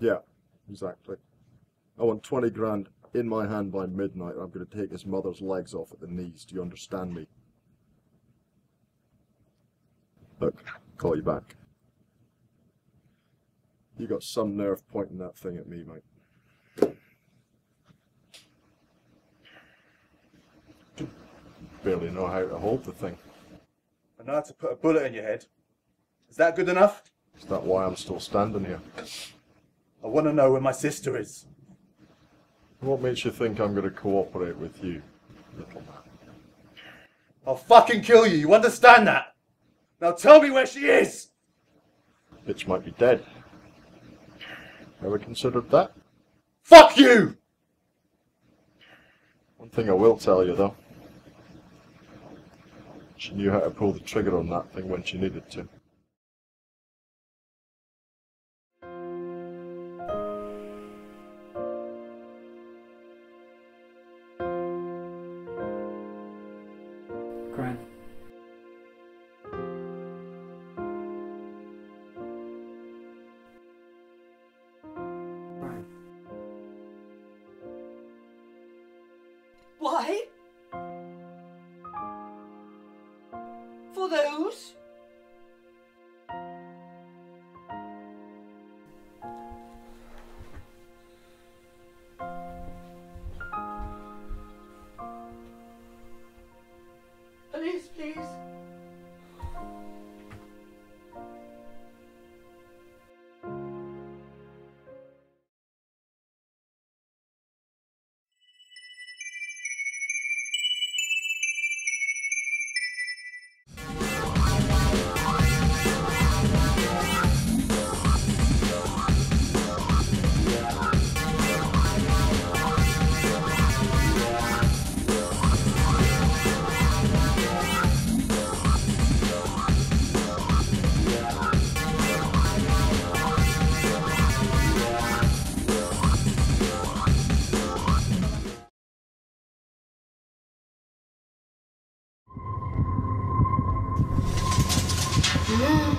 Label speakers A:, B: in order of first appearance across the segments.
A: Yeah, exactly. I want 20 grand in my hand by midnight or I'm going to take his mother's legs off at the knees. Do you understand me? Look, call you back. You got some nerve pointing that thing at me, mate. Barely know how to hold the thing.
B: I know how to put a bullet in your head. Is that good enough?
A: Is that why I'm still standing here?
B: I want to know where my sister is.
A: What makes you think I'm going to cooperate with you, little man?
B: I'll fucking kill you, you understand that? Now tell me where she is!
A: Bitch might be dead. Ever considered that?
B: Fuck you!
A: One thing I will tell you though. She knew how to pull the trigger on that thing when she needed to.
C: For those?
B: China!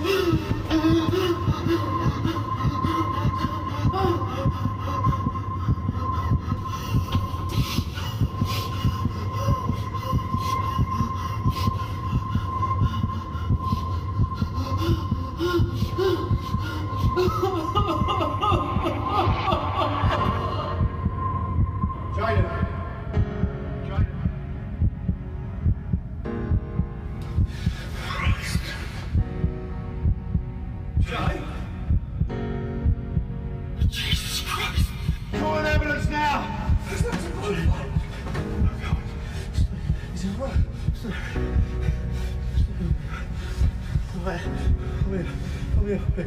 D: Get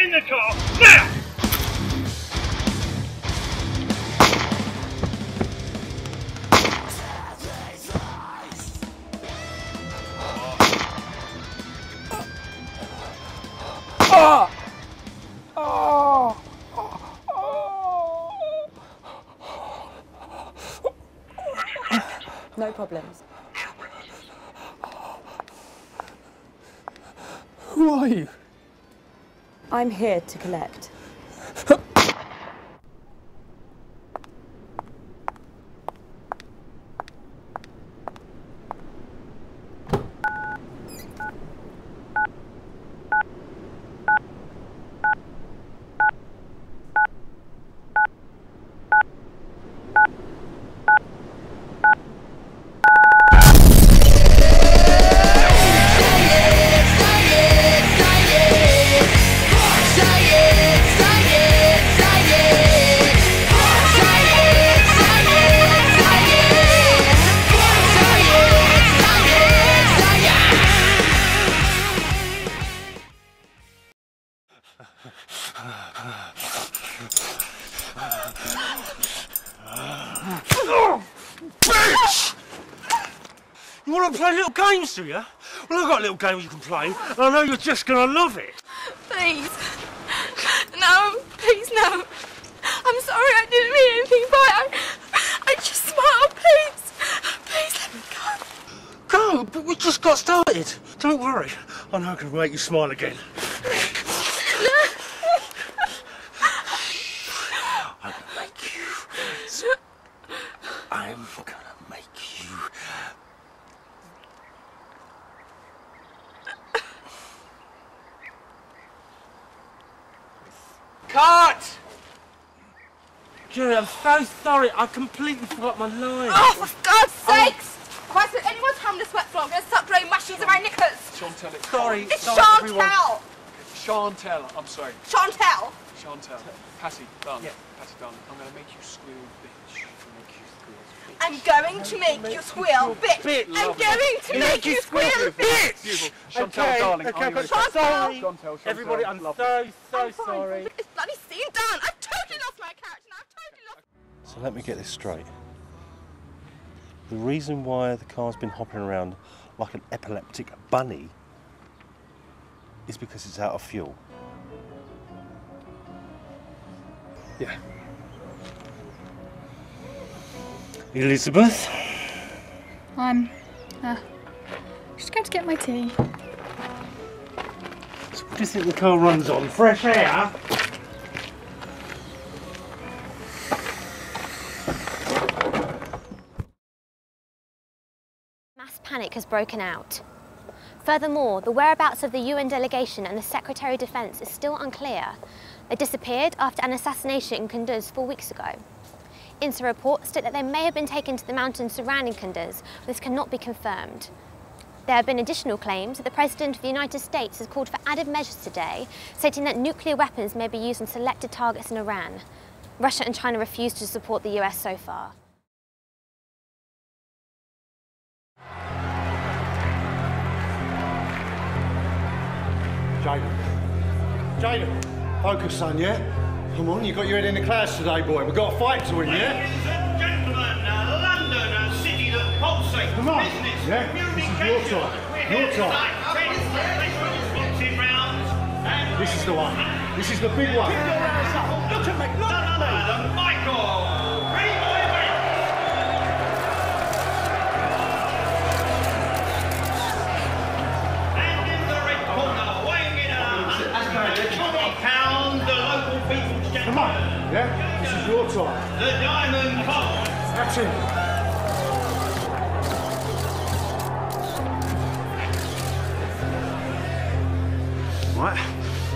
D: in the car
E: No problems.
F: Who are you?
E: I'm here to collect.
D: Want to play little games, do you? Well, I've got a little game you can play, and I know you're just going to love it.
G: Please. No, please, no. I'm sorry, I didn't mean anything by it. I, I just smiled, please. Please let me go.
D: Go, but we just got started. Don't worry. I know I can make you smile again. Look. I like you. I'm gonna make you. I'm gonna make you. Cut! Julie, I'm so sorry. I completely forgot my line.
G: Oh, for God's oh. sakes! If I spend any more time on the sweat floor, I'm going to start throwing mushrooms in my knickers.
H: Chantel, it's
D: Sorry.
G: It's
D: sorry, everyone.
G: Chantel!
H: Chantel, I'm sorry.
G: Chantel!
H: Chantel. Patty, darling.
D: Yeah.
H: Patty, darling. I'm going to make you squeal, bitch. I'm gonna make you squeal, bitch.
G: I'm going to make you squeal, bitch!
D: Bit.
G: I'm going to make you squeal, bitch!
H: Beautiful. Chantel,
D: Okay,
H: darling.
D: okay,
H: I'm
D: but sorry.
H: Chantel, Chantel.
D: Everybody, I'm
H: love
D: so, so
G: I'm
D: sorry.
G: Look at this bloody scene done! I've totally lost my character now! I've totally lost...
D: So let me get this straight. The reason why the car's been hopping around like an epileptic bunny is because it's out of fuel.
H: Yeah.
D: Elizabeth,
I: I'm uh, just going to get my tea.
D: so what do you think the car runs on? Fresh air?
J: Mass panic has broken out. Furthermore, the whereabouts of the UN delegation and the Secretary of Defence is still unclear. They disappeared after an assassination in Kunduz four weeks ago. INSA reports state that they may have been taken to the mountains surrounding Kunduz, this cannot be confirmed. There have been additional claims that the President of the United States has called for added measures today, stating that nuclear weapons may be used on selected targets in Iran. Russia and China refused to support the US so far.
K: Jaden. Jaden, focus, son, yeah? Come on, you got your head in the clouds today, boy. We've got a fight to win, yeah? Ladies and gentlemen, uh, London, a city that pulsates Come on, yeah? This is your time. Your time. This is the one. This is the big one.
D: Look at me, look at me!
K: Come Right.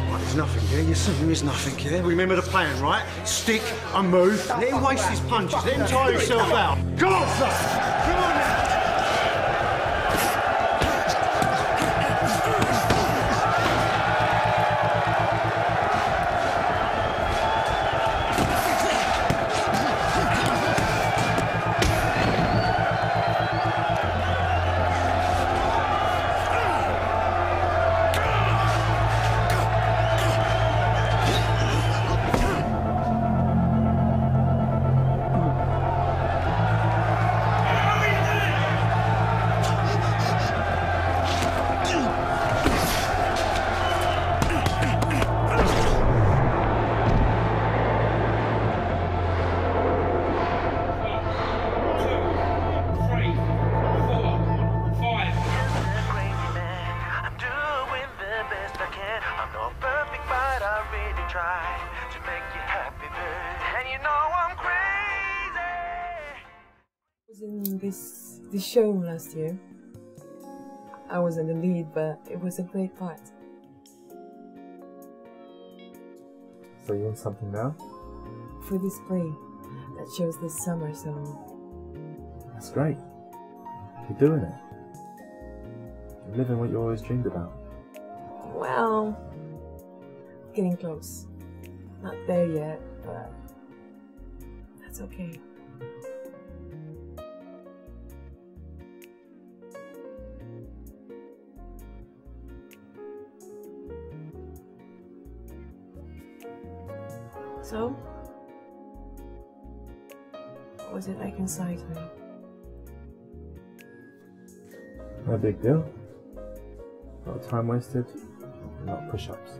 K: Right, there's nothing here. You see, there is nothing here. Remember the plan, right? Stick and move. Let him waste his punches. Let him tire himself out. Go on, son.
L: This show last year. I was in the lead, but it was a great part.
M: So you in something now?
L: For this play that shows this summer, so
M: That's great. You're doing it. You're living what you always dreamed about.
L: well, getting close. Not there yet, but that's okay. So, what was it like inside me?
M: No big deal. Of time wasted, of push ups.